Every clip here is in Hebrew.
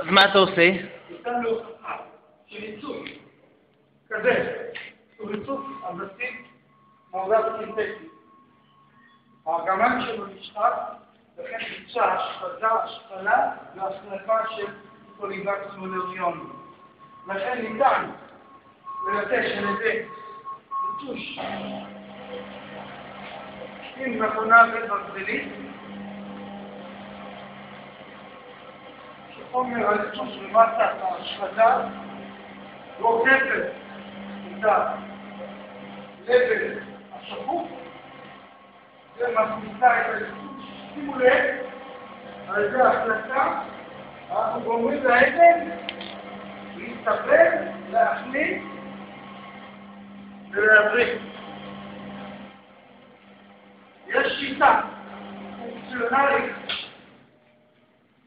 אז מה אתה עושה? ניתן לו של ריצוף כזה, שהוא ריצוף הבסיס מעובד סינתטי. הארגמן שלו נשחק, וכן ביצע השחזה, השפלה והשרפה של פוליבקס מולריון. לכן ניתן לנטש על ידי ריטוש עם מכונה וברזלית שחומר הריטוש למטה ההשחזה ועוטפת את הלבל השפוף ומכניסה את הריטוש. שימו לב, על ידי ההחלטה אנחנו גומרים לאבן להסתפק, להחליט ולהבריא. יש שיטה פונקציונלית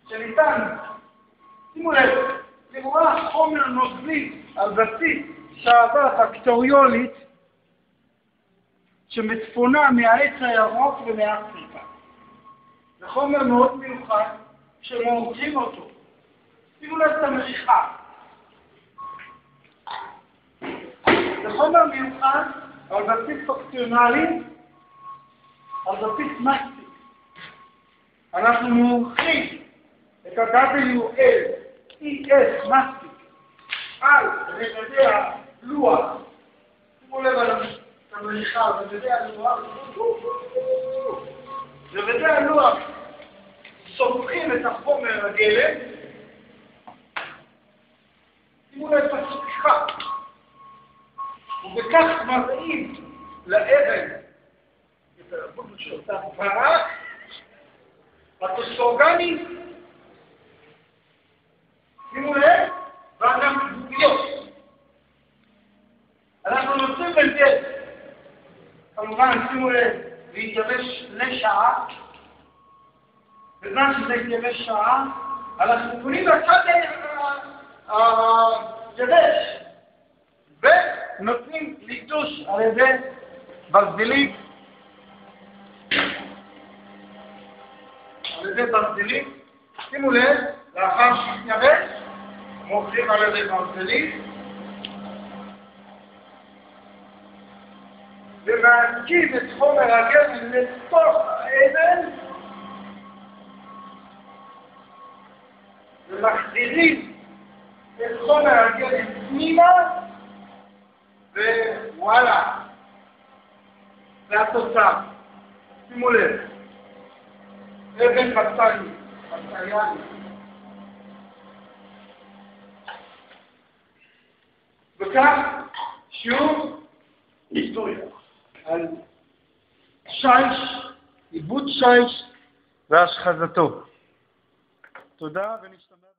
שניתן, שימו לב, למרוח חומר נוזלי על בסיס שעבה פקטוריולית שמצפונה מהעץ הירוק ומאפריקה. זה חומר מאוד מיוחד שמורחים אותו. שימו לב את המריחה. זה חומר מיוחד על בסיס פונקציונלי, על בסיס מסטיק. אנחנו מורחים את ה-WL, ES מסטיק, על רבדי הלוח. שימו לב על המריחה, רבדי הלוח. רבדי הלוח סופחים את החומר הגלם, שימו לב הספיחה, ובכך מראים לאבן את הרבות של אותה ברק, הטוסטורגני, שימו לב, והנמדודיות. אנחנו נוצאים בזה, כמובן, שימו לב, להתייבש לשעה, בזמן שזה יתייבש שעה, אנחנו קונים לצד היבש, ונותנים ליטוש על ידי ברזילית, על ידי ברזילית, שימו לב, לאחר שהתייבש, מוכרים על ידי ברזילית, ומרכיב את חומר הגלם לתוך האבן ומחזירים את חומר הגלם פנימה ווואלה, זה התוצאה. שימו לב, אבן בצני, בצייני. וכך שיעור היסטוריה. על שיש, עיבוד שיש והשחזתו. תודה ונשתמע.